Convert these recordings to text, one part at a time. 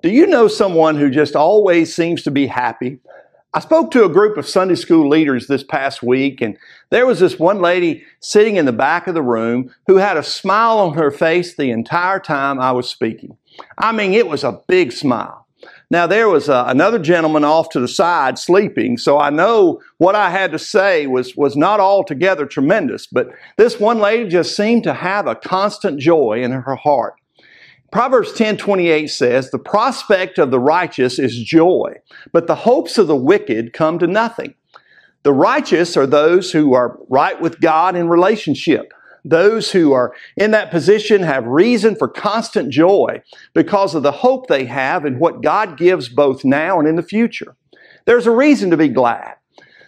Do you know someone who just always seems to be happy? I spoke to a group of Sunday school leaders this past week, and there was this one lady sitting in the back of the room who had a smile on her face the entire time I was speaking. I mean, it was a big smile. Now, there was uh, another gentleman off to the side sleeping, so I know what I had to say was, was not altogether tremendous, but this one lady just seemed to have a constant joy in her heart. Proverbs 10:28 says, "The prospect of the righteous is joy, but the hopes of the wicked come to nothing." The righteous are those who are right with God in relationship. Those who are in that position have reason for constant joy because of the hope they have in what God gives both now and in the future. There's a reason to be glad.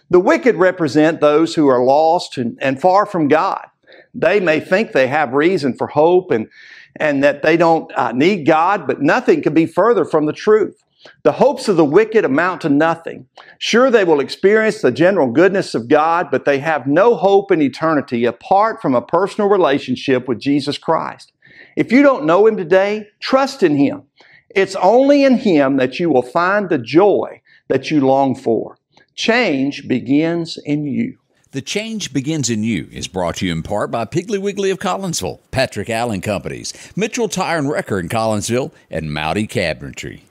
The wicked represent those who are lost and, and far from God. They may think they have reason for hope and, and that they don't uh, need God, but nothing can be further from the truth. The hopes of the wicked amount to nothing. Sure, they will experience the general goodness of God, but they have no hope in eternity apart from a personal relationship with Jesus Christ. If you don't know Him today, trust in Him. It's only in Him that you will find the joy that you long for. Change begins in you. The Change Begins in You is brought to you in part by Piggly Wiggly of Collinsville, Patrick Allen Companies, Mitchell Tire and Wrecker in Collinsville, and Mowdy Cabinetry.